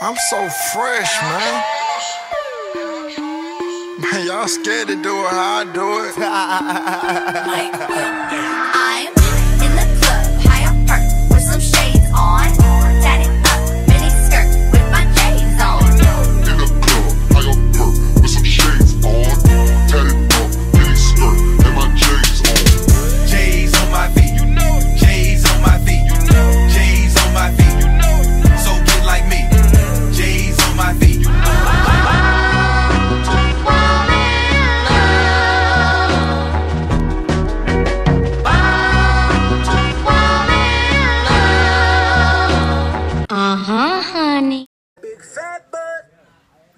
I'm so fresh, man. Man, y'all scared to do it how I do it.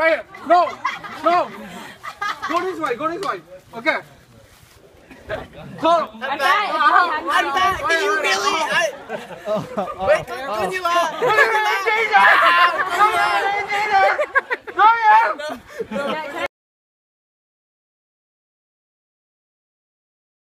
right here. No, no. Go this way, go this way. Okay. Go. I'm back. Ah, ah. I'm back. Can you really? I... Wait, can you uh, out? Come here, Jesus! Come here, Jesus! Come here!